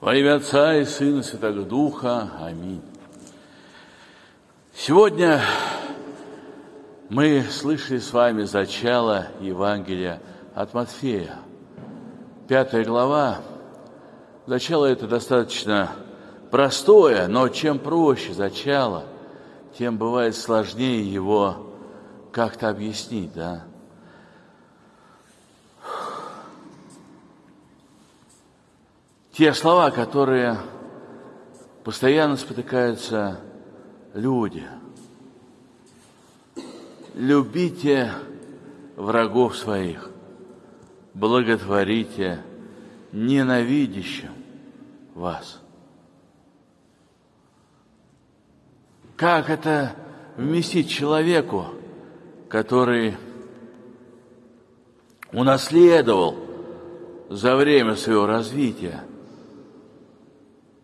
Во имя Отца и Сына Святого Духа. Аминь. Сегодня мы слышали с вами зачало Евангелия от Матфея. Пятая глава. Зачало это достаточно простое, но чем проще зачало, тем бывает сложнее его как-то объяснить, да. Те слова, которые постоянно спотыкаются люди. Любите врагов своих, благотворите ненавидящим вас. Как это вместить человеку, который унаследовал за время своего развития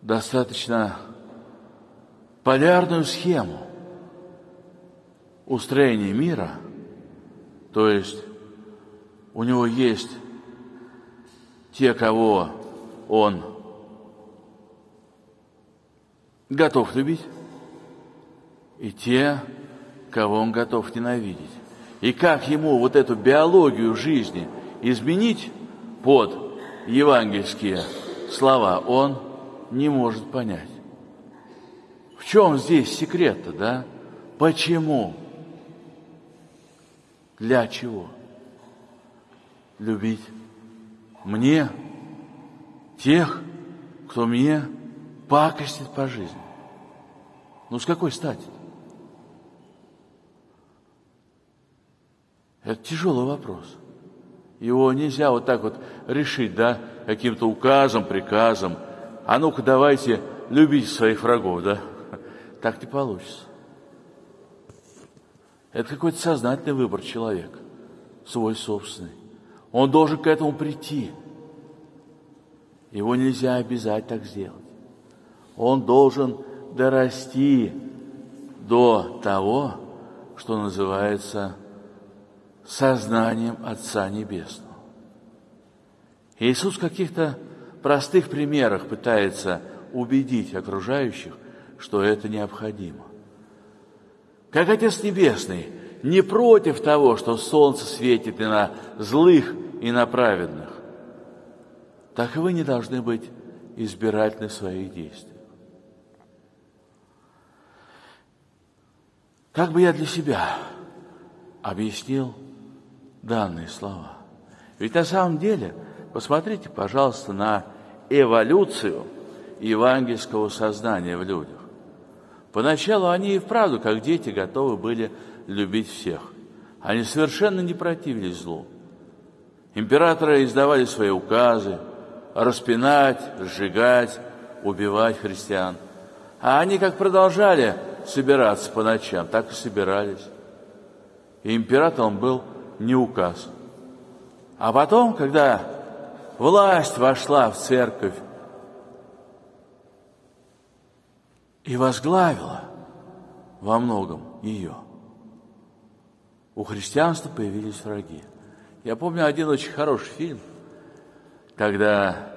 достаточно полярную схему устроения мира, то есть у него есть те, кого он готов любить, и те, кого он готов ненавидеть. И как ему вот эту биологию жизни изменить под евангельские слова, он не может понять. В чем здесь секрет-то, да? Почему? Для чего? Любить мне тех, кто мне пакостит по жизни. Ну, с какой стати? -то? Это тяжелый вопрос. Его нельзя вот так вот решить, да, каким-то указом, приказом. А ну-ка давайте любить своих врагов, да. Так не получится. Это какой-то сознательный выбор человека, свой собственный. Он должен к этому прийти. Его нельзя обязать так сделать. Он должен дорасти до того, что называется сознанием Отца Небесного. Иисус каких-то простых примерах пытается убедить окружающих, что это необходимо. Как Отец Небесный не против того, что солнце светит и на злых, и на праведных, так и вы не должны быть избирательны в своих действиях. Как бы я для себя объяснил данные слова. Ведь на самом деле, посмотрите, пожалуйста, на эволюцию евангельского сознания в людях. Поначалу они и вправду, как дети, готовы были любить всех. Они совершенно не противились злу. Императоры издавали свои указы распинать, сжигать, убивать христиан. А они как продолжали собираться по ночам, так и собирались. И императором был не указ. А потом, когда власть вошла в церковь и возглавила во многом ее, у христианства появились враги. Я помню один очень хороший фильм, когда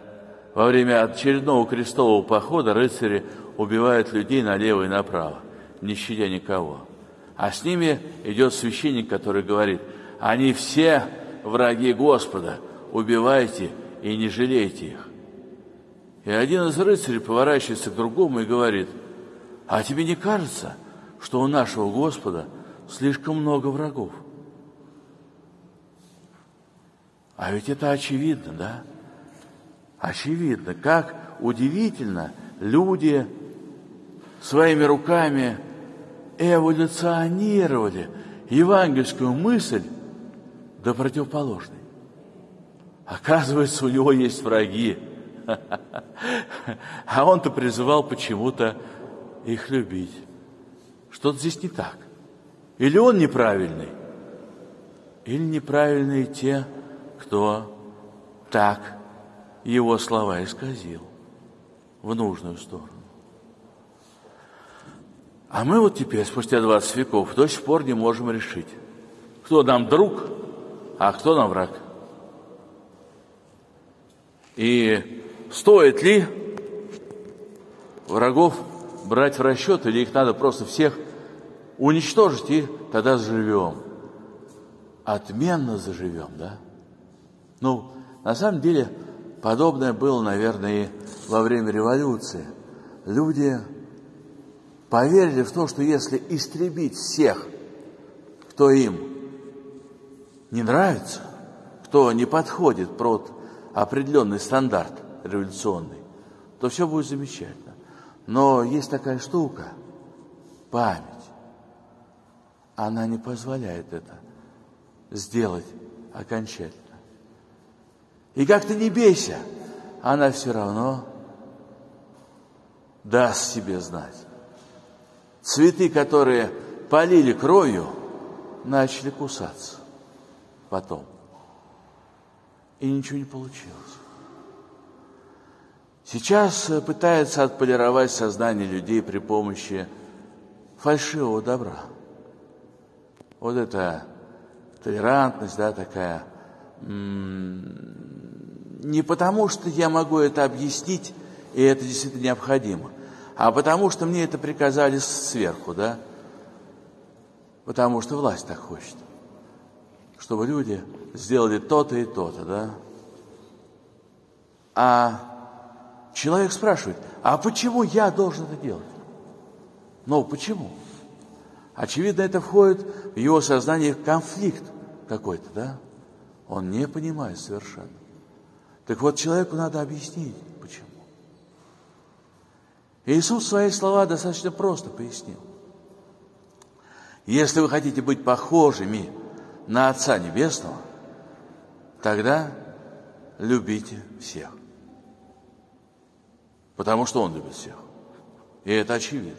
во время очередного крестового похода рыцари убивают людей налево и направо, не щадя никого. А с ними идет священник, который говорит – они все враги Господа. Убивайте и не жалейте их. И один из рыцарей поворачивается к другому и говорит, а тебе не кажется, что у нашего Господа слишком много врагов? А ведь это очевидно, да? Очевидно, как удивительно люди своими руками эволюционировали евангельскую мысль до противоположной. Оказывается, у него есть враги. А он-то призывал почему-то их любить. Что-то здесь не так. Или он неправильный, или неправильные те, кто так его слова исказил в нужную сторону. А мы вот теперь, спустя 20 веков, до сих пор не можем решить, кто нам друг, а кто нам враг? И стоит ли врагов брать в расчет, или их надо просто всех уничтожить, и тогда заживем. Отменно заживем, да? Ну, на самом деле, подобное было, наверное, и во время революции. Люди поверили в то, что если истребить всех, кто им не нравится, кто не подходит под определенный стандарт революционный, то все будет замечательно. Но есть такая штука, память. Она не позволяет это сделать окончательно. И как ты не бейся, она все равно даст себе знать. Цветы, которые полили кровью, начали кусаться потом. И ничего не получилось. Сейчас пытаются отполировать сознание людей при помощи фальшивого добра. Вот это толерантность, да, такая. Не потому, что я могу это объяснить, и это действительно необходимо, а потому, что мне это приказали сверху, да, потому что власть так хочет чтобы люди сделали то-то и то-то, да? А человек спрашивает, а почему я должен это делать? Ну, почему? Очевидно, это входит в его сознание конфликт какой-то, да? Он не понимает совершенно. Так вот, человеку надо объяснить, почему. Иисус свои слова достаточно просто пояснил. Если вы хотите быть похожими на Отца Небесного, тогда любите всех. Потому что Он любит всех. И это очевидно.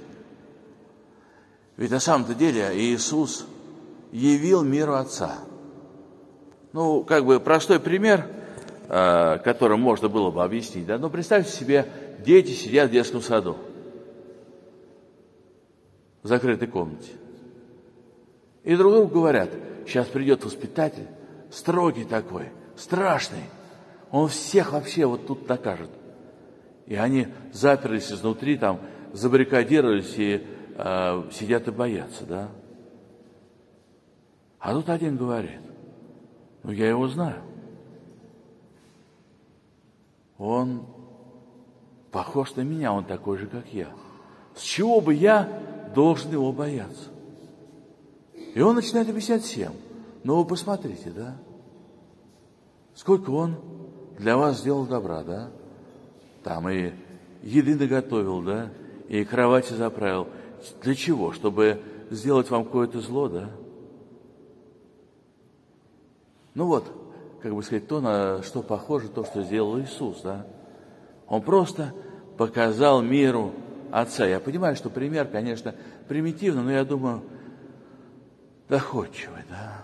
Ведь на самом-то деле Иисус явил миру Отца. Ну, как бы простой пример, э, которым можно было бы объяснить. Да? Ну, представьте себе, дети сидят в детском саду в закрытой комнате. И друг другу говорят – Сейчас придет воспитатель, строгий такой, страшный. Он всех вообще вот тут накажет. И они заперлись изнутри, там, забаррикадировались и э, сидят и боятся, да? А тут один говорит, ну я его знаю. Он похож на меня, он такой же, как я. С чего бы я должен его бояться? И он начинает объяснять всем. Ну вы посмотрите, да? Сколько он для вас сделал добра, да? Там и еды наготовил, да? И кровати заправил. Для чего? Чтобы сделать вам какое-то зло, да? Ну вот, как бы сказать, то, на что похоже то, что сделал Иисус, да? Он просто показал миру Отца. Я понимаю, что пример, конечно, примитивный, но я думаю, доходчивый, да.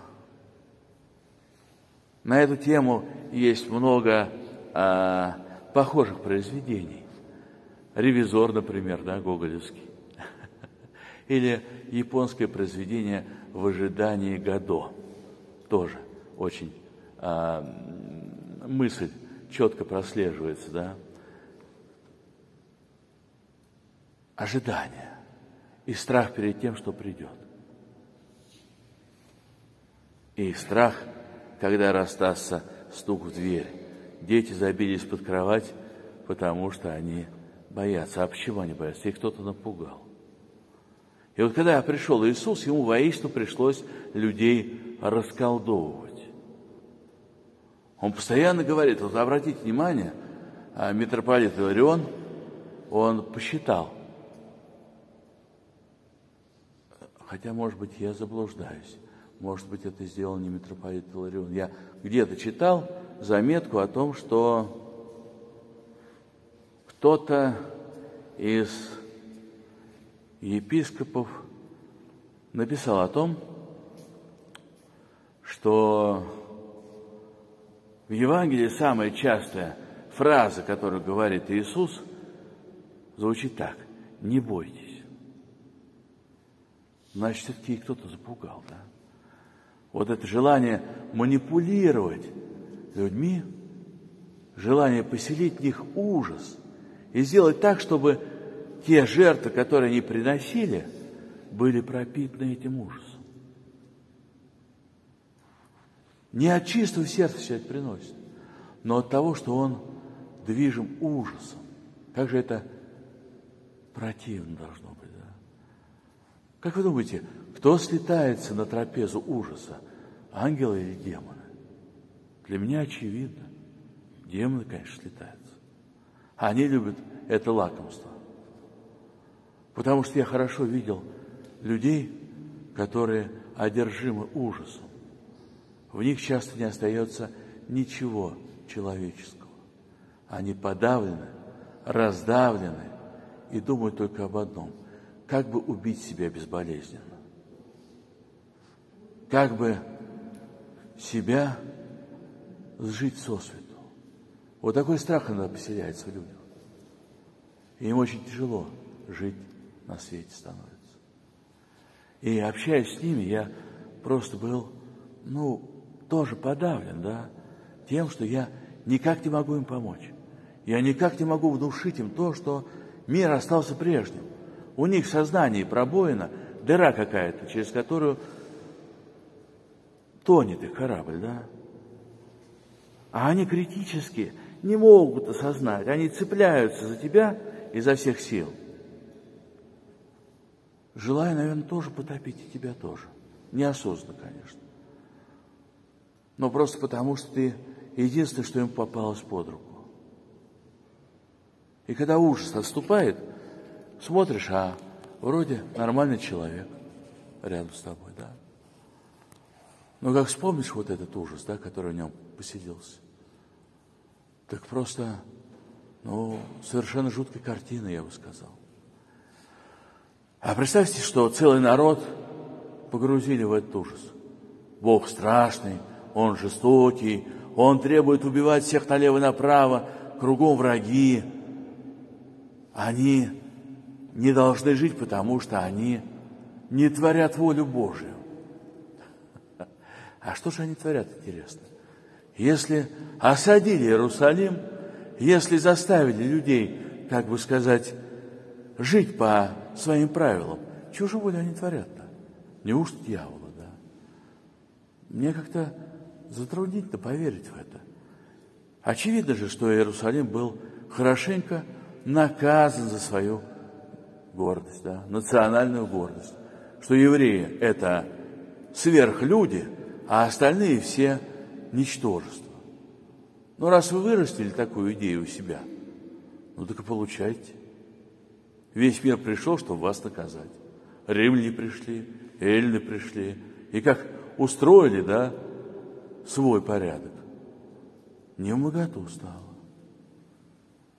На эту тему есть много а, похожих произведений. Ревизор, например, да, Гоголевский. Или японское произведение «В ожидании Годо». Тоже очень а, мысль четко прослеживается, да. Ожидание и страх перед тем, что придет. И страх, когда расстаться стук в дверь. Дети забились под кровать, потому что они боятся. А почему они боятся? Их кто-то напугал. И вот когда пришел Иисус, ему воистину пришлось людей расколдовывать. Он постоянно говорит, вот обратите внимание, а митрополит Иларион, он посчитал, хотя, может быть, я заблуждаюсь, может быть, это сделал не митрополит Иларион. Я где-то читал заметку о том, что кто-то из епископов написал о том, что в Евангелии самая частая фраза, которую говорит Иисус, звучит так – «не бойтесь». Значит, все-таки кто-то запугал, да? Вот это желание манипулировать людьми, желание поселить в них ужас и сделать так, чтобы те жертвы, которые они приносили, были пропитаны этим ужасом. Не от чистого сердца все это приносит, но от того, что он движим ужасом. Как же это противно должно быть, да? Как вы думаете, кто слетается на трапезу ужаса? Ангелы или демоны? Для меня очевидно. Демоны, конечно, слетаются. Они любят это лакомство. Потому что я хорошо видел людей, которые одержимы ужасом. В них часто не остается ничего человеческого. Они подавлены, раздавлены и думают только об одном – как бы убить себя безболезненно. Как бы себя сжить сосвету. Вот такой страх иногда поселяется в людях. И им очень тяжело жить на свете становится. И общаясь с ними, я просто был, ну, тоже подавлен, да, тем, что я никак не могу им помочь. Я никак не могу внушить им то, что мир остался прежним. У них в сознании пробоина, дыра какая-то, через которую тонет их корабль, да? А они критически не могут осознать, они цепляются за тебя изо всех сил. Желая, наверное, тоже потопить и тебя тоже. Неосознанно, конечно. Но просто потому, что ты единственное, что им попалось под руку. И когда ужас отступает, смотришь, а вроде нормальный человек рядом с тобой, да. Но как вспомнишь вот этот ужас, да, который в нем поселился, так просто, ну, совершенно жуткая картина, я бы сказал. А представьте, что целый народ погрузили в этот ужас. Бог страшный, Он жестокий, Он требует убивать всех налево и направо, кругом враги. Они не должны жить, потому что они не творят волю Божию. А что же они творят, интересно? Если осадили Иерусалим, если заставили людей, как бы сказать, жить по своим правилам, чего же волю они творят-то? Неужто дьявола, да? Мне как-то затруднительно поверить в это. Очевидно же, что Иерусалим был хорошенько наказан за свою гордость, да, национальную гордость, что евреи – это сверхлюди, а остальные все – ничтожество. Ну, раз вы вырастили такую идею у себя, ну так и получайте. Весь мир пришел, чтобы вас наказать. Римляне пришли, эллины пришли. И как устроили, да, свой порядок. Не в моготу стало.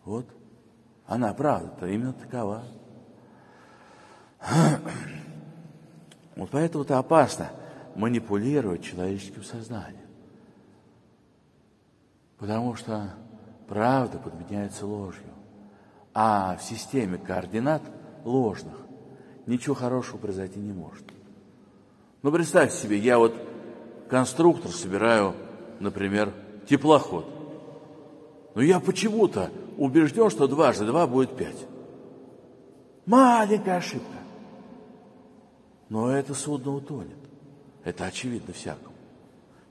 Вот. Она, правда-то, именно такова. Вот поэтому-то опасно манипулировать человеческим сознанием. Потому что правда подменяется ложью. А в системе координат ложных ничего хорошего произойти не может. Ну, представьте себе, я вот конструктор собираю, например, теплоход. Но я почему-то убежден, что дважды два будет пять. Маленькая ошибка. Но это судно утонет. Это очевидно всякому.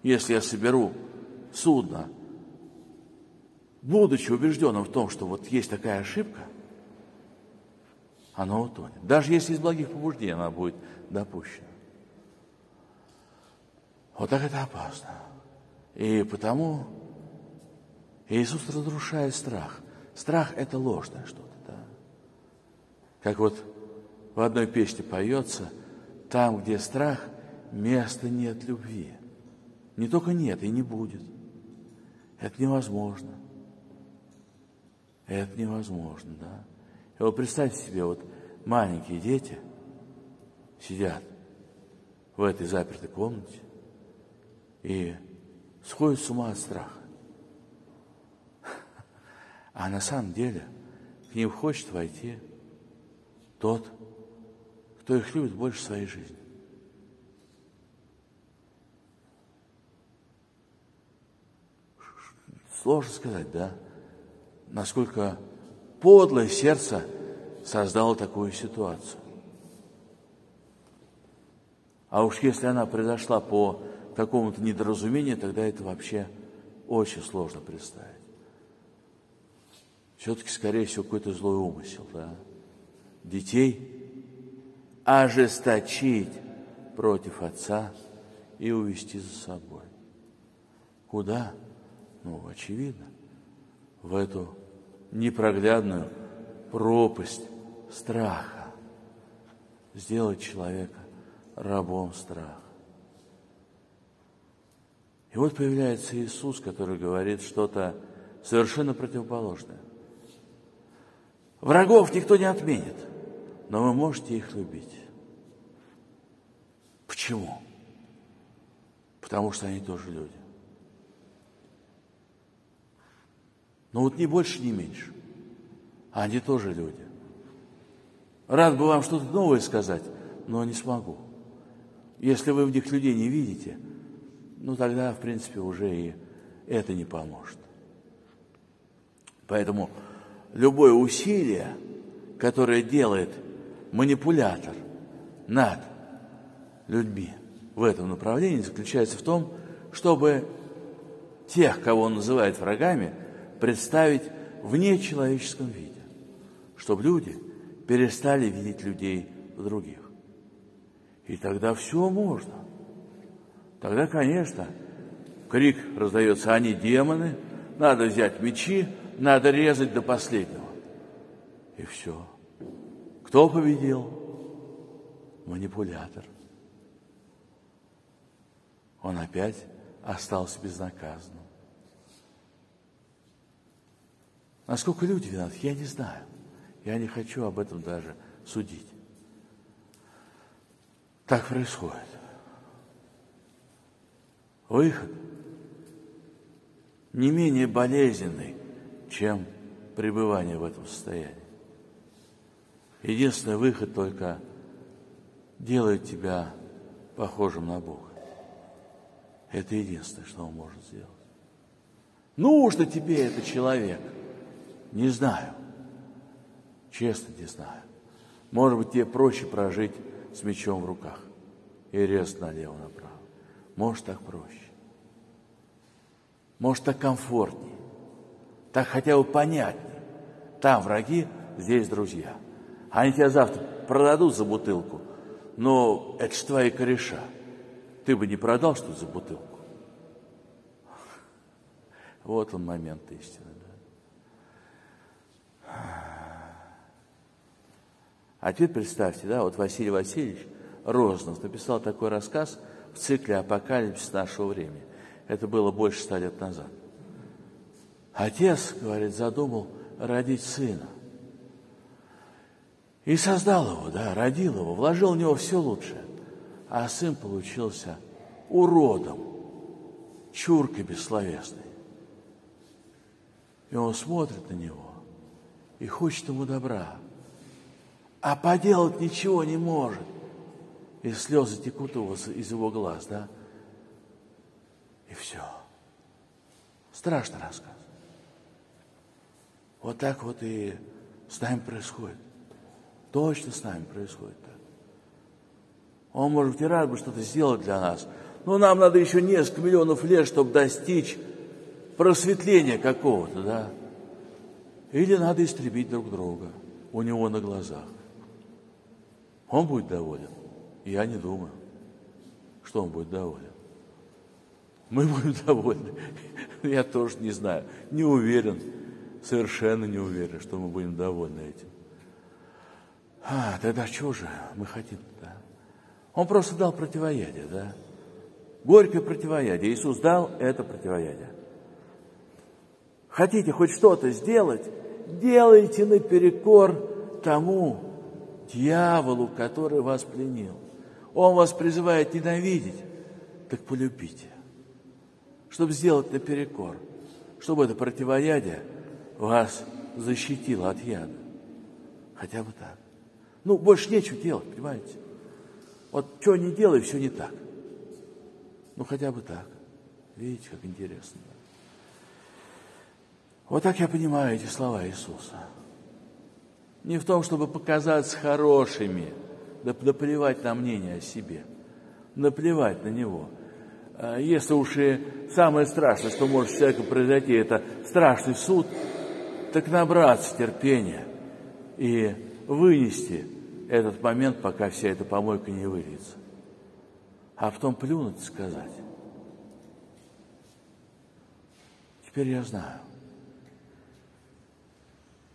Если я соберу судно, будучи убежденным в том, что вот есть такая ошибка, оно утонет. Даже если из благих побуждений она будет допущена. Вот так это опасно. И потому Иисус разрушает страх. Страх – это ложное что-то, да. Как вот в одной песне поется – там, где страх, места нет любви. Не только нет, и не будет. Это невозможно. Это невозможно, да. И вот представьте себе, вот маленькие дети сидят в этой запертой комнате и сходят с ума от страха. А на самом деле к ним хочет войти тот, кто их любит больше своей жизни. Сложно сказать, да? Насколько подлое сердце создала такую ситуацию. А уж если она произошла по какому-то недоразумению, тогда это вообще очень сложно представить. Все-таки, скорее всего, какой-то злой умысел, да? Детей ожесточить против отца и увести за собой. Куда? Ну, очевидно, в эту непроглядную пропасть страха. Сделать человека рабом страха. И вот появляется Иисус, который говорит что-то совершенно противоположное. Врагов никто не отменит, но вы можете их любить. Почему? Потому что они тоже люди. Но вот ни больше, ни меньше. А они тоже люди. Рад бы вам что-то новое сказать, но не смогу. Если вы в них людей не видите, ну тогда, в принципе, уже и это не поможет. Поэтому любое усилие, которое делает манипулятор над людьми в этом направлении, заключается в том, чтобы тех, кого он называет врагами, представить в нечеловеческом виде, чтобы люди перестали видеть людей в других. И тогда все можно. Тогда, конечно, крик раздается, они демоны, надо взять мечи, надо резать до последнего. И все. Кто победил? Манипулятор. Он опять остался безнаказанным. Насколько люди виноваты, я не знаю. Я не хочу об этом даже судить. Так происходит. Выход не менее болезненный, чем пребывание в этом состоянии. Единственный выход только делает тебя похожим на Бога. Это единственное, что он может сделать. Нужно тебе это человек. Не знаю. Честно не знаю. Может быть, тебе проще прожить с мечом в руках и резать налево-направо. Может, так проще. Может, так комфортнее. Так хотя бы понятнее. Там враги, здесь друзья. Они тебя завтра продадут за бутылку, но это ж твои кореша. Ты бы не продал что за бутылку. Вот он момент истины. А теперь представьте, да, вот Василий Васильевич Рознов написал такой рассказ в цикле «Апокалипсис нашего времени». Это было больше ста лет назад. Отец, говорит, задумал родить сына. И создал его, да, родил его, вложил в него все лучшее. А сын получился уродом, чуркой бессловесной. И он смотрит на него и хочет ему добра, а поделать ничего не может. И слезы текут вас из его глаз, да? И все. Страшный рассказ. Вот так вот и с нами происходит. Точно с нами происходит так. Он, может быть, и рад бы что-то сделать для нас, но нам надо еще несколько миллионов лет, чтобы достичь просветления какого-то, да? Или надо истребить друг друга у него на глазах. Он будет доволен. Я не думаю, что он будет доволен. Мы будем довольны. Я тоже не знаю. Не уверен. Совершенно не уверен, что мы будем довольны этим. А, тогда что же мы хотим да? Он просто дал противоядие, да? Горькое противоядие. Иисус дал это противоядие. Хотите хоть что-то сделать, делайте наперекор тому дьяволу, который вас пленил. Он вас призывает ненавидеть, так полюбите. Чтобы сделать наперекор, чтобы это противоядие вас защитило от яда. Хотя бы так. Ну, больше нечего делать, понимаете? Вот что не делай, все не так. Ну, хотя бы так. Видите, как интересно. Вот так я понимаю эти слова Иисуса. Не в том, чтобы показаться хорошими, да наплевать на мнение о себе, наплевать на него. А если уж и самое страшное, что может с человеком произойти, это страшный суд, так набраться терпения и вынести этот момент, пока вся эта помойка не выльется. А потом плюнуть и сказать, теперь я знаю,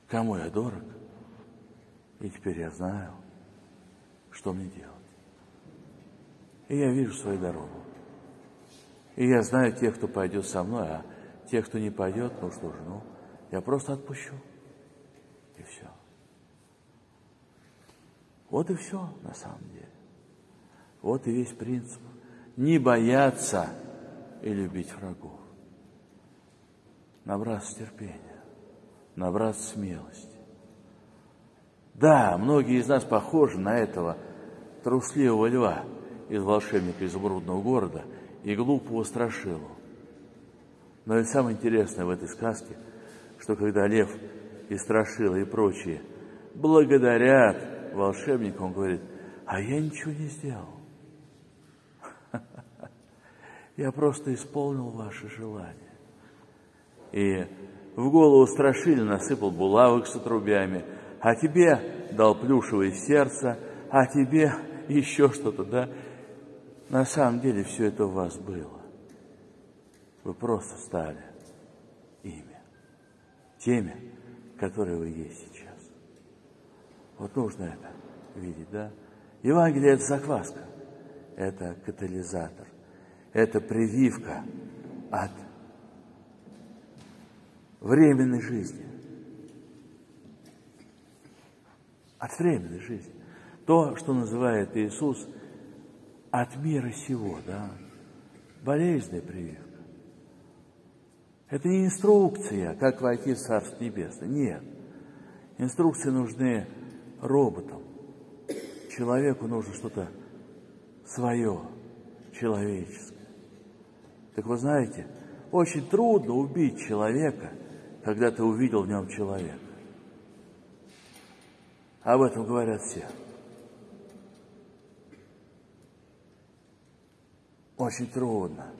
кому я дорог, и теперь я знаю, что мне делать. И я вижу свою дорогу. И я знаю тех, кто пойдет со мной, а тех, кто не пойдет, ну что же, ну, я просто отпущу. И все. Вот и все на самом деле. Вот и весь принцип. Не бояться и любить врагов. Набраться терпения, набраться смелости. Да, многие из нас похожи на этого трусливого льва из волшебника изумрудного города и глупого страшилу. Но и самое интересное в этой сказке, что когда лев и страшила и прочие благодарят волшебник, он говорит, а я ничего не сделал. Я просто исполнил ваше желание. И в голову страшили, насыпал булавок с отрубями, а тебе дал плюшевое сердце, а тебе еще что-то, да? На самом деле все это у вас было. Вы просто стали ими, теми, которые вы есть сейчас. Вот нужно это видеть, да? Евангелие – это закваска, это катализатор, это прививка от временной жизни. От временной жизни. То, что называет Иисус от мира сего, да? Болезненная прививка. Это не инструкция, как войти в Царство Небесное. Нет. Инструкции нужны роботом. Человеку нужно что-то свое, человеческое. Так вы знаете, очень трудно убить человека, когда ты увидел в нем человека. Об этом говорят все. Очень трудно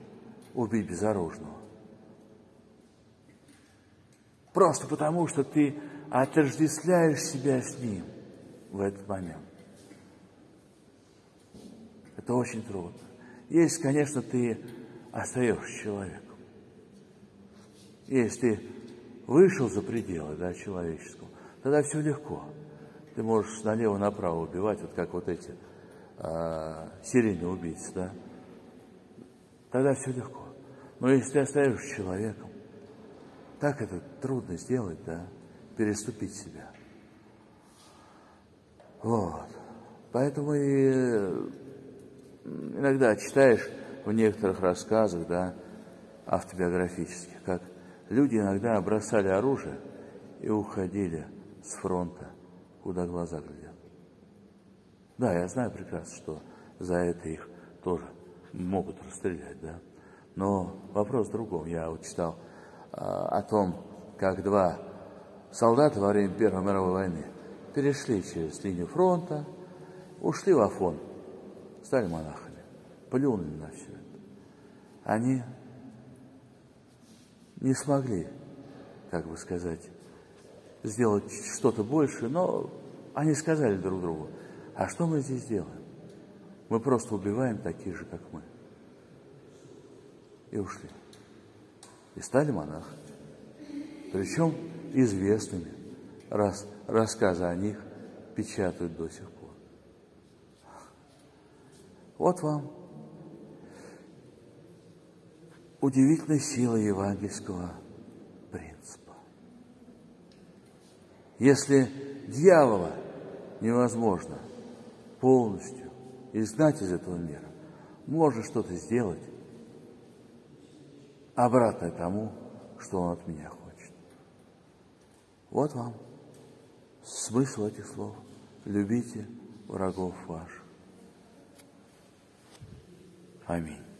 убить безоружного. Просто потому, что ты отождествляешь себя с ним – в этот момент. Это очень трудно. Если, конечно, ты остаешься человеком. Если ты вышел за пределы да, человеческого, тогда все легко. Ты можешь налево-направо убивать, вот как вот эти э, серийные убийцы, да. Тогда все легко. Но если ты остаешься человеком, так это трудно сделать, да, переступить себя. Вот. Поэтому и иногда читаешь в некоторых рассказах, да, автобиографических, как люди иногда бросали оружие и уходили с фронта, куда глаза глядят. Да, я знаю прекрасно, что за это их тоже могут расстрелять, да. Но вопрос в другом. Я вот читал а, о том, как два солдата во время Первой мировой войны перешли через линию фронта, ушли в Афон, стали монахами, плюнули на все это. Они не смогли, как бы сказать, сделать что-то больше, но они сказали друг другу, а что мы здесь делаем? Мы просто убиваем таких же, как мы. И ушли. И стали монахами. Причем известными, раз рассказы о них печатают до сих пор. Вот вам удивительная сила евангельского принципа. Если дьявола невозможно полностью изгнать из этого мира, можно что-то сделать обратное тому, что он от меня хочет. Вот вам смысл этих слов. Любите врагов ваших. Аминь.